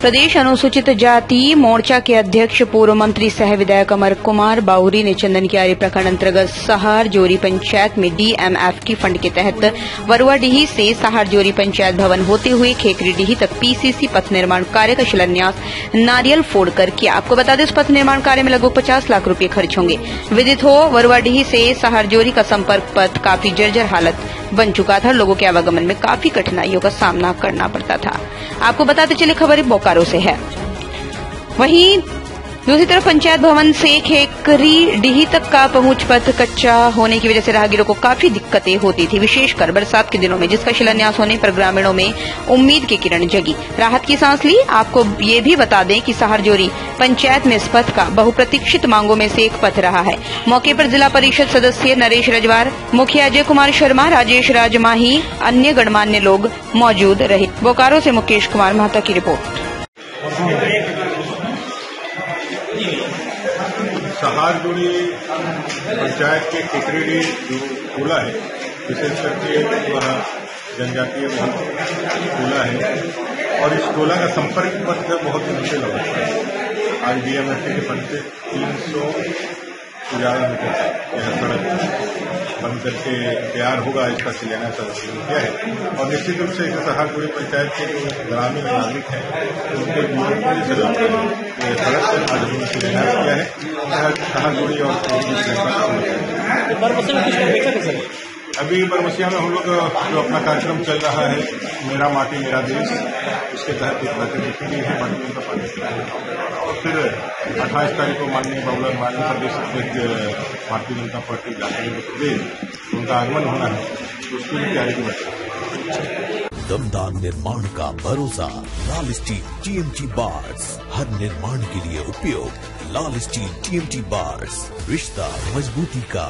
प्रदेश अनुसूचित जाति मोर्चा के अध्यक्ष, पूर्व मंत्री सह विधायक अमर कुमार बाउरी ने चंदन कियारी प्रखंड अंतर्गत सहार जोरी पंचायत में डीएमएफटी फंड के तहत वरुआडीही से सहार जोरी पंचायत भवन होते हुए खेकरीडीही तक पीसीसी पथ निर्माण कार्य का शिलान्यास नारियल फोड़कर किया आपको बता दें इस पथ निर्माण कार्य में लगभग पचास लाख रुपये खर्च होंगे। विदित हो वरुआडीही से सहारजोरी का संपर्क पथ काफ़ी जर्जर हालत बन चुका था। लोगों के आवागमन में काफ़ी कठिनाइयों का सामना करना पड़ता था। आपको बताते चले खबर बोकारो से है। वहीं दूसरी तरफ़ पंचायत भवन से खेकरी डीही तक का पहुँच पथ कच्चा होने की वजह से राहगीरों को काफ़ी दिक्कतें होती थी, विशेषकर बरसात के दिनों में, जिसका शिलान्यास होने पर ग्रामीणों में उम्मीद की किरण जगी। राहत की सांस ली। आपको ये भी बता दें कि सहारजोरी पंचायत में इस पथ का बहुप्रतीक्षित मांगों में से एक पथ रहा है। मौके पर जिला परिषद सदस्य नरेश रजवार, मुखिया अजय कुमार शर्मा, राजेश राजमाही, अन्य गणमान्य लोग मौजूद रहे। बोकारो से मुकेश कुमार, महता की रिपोर्ट। सहारजुड़ी पंचायत के टिकरेडी जो टोला है, विशेष करके वहाँ जनजातीय टोला है, और इस टोला का संपर्क पथ बहुत मुश्किल हो। आज एस के पंच से तीन सौ ग्यारह मीटर यह सड़क बंद करके तैयार होगा, इसका शिलान्यास शुरू किया है। और निश्चित रूप से इस सहारपुरी पंचायत के जो ग्रामीण नागरिक हैं, उनके जीवन सड़क सड़क आज हमने शिलान्यास किया है। सहारपुरी और अभी बरमसिया में हम लोग, जो अपना कार्यक्रम चल रहा है, मेरा माटी, मेरा देश उसके तहत एक गतिविधि भी है माटी का पानी और फिर अट्ठाईस तारीख को माननीय बाबूलाल माननीय प्रदेश अध्यक्ष भारतीय जनता पार्टी झारखंड मध्य प्रदेश उनका आगमन होना है तो उसकी भी तैयारी बैठक दमदार निर्माण का भरोसा, लाल स्टील टीएमटी बार्स हर निर्माण के लिए उपयोग, लाल स्टील टीएमटी बार्स रिश्ता, मजबूती का।